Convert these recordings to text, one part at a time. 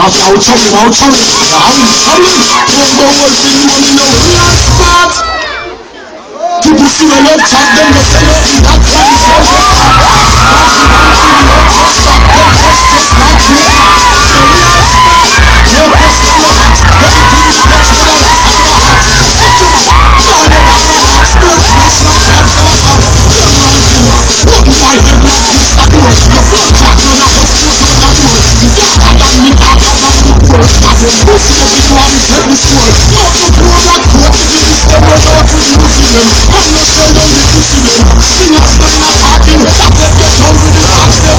მას აუცოვი, აუცოვი. აი, აი, მომბოვარდი მონო ლასტაც. თუ ბუსულელად ჩაგდენ მეცელო, დაქრა ის I. Not black coat, the biggest them, not. I'm not sure them, the pussy them. Singers, them in a party, that them get on with the ass, them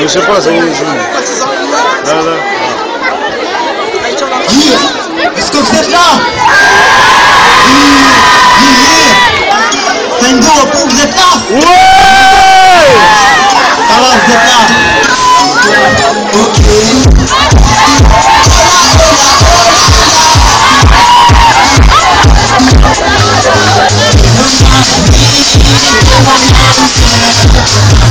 有些半么不遂。来来。一，都开始啊！一，一，三个不开始啊！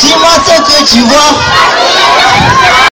Дима, ты чего?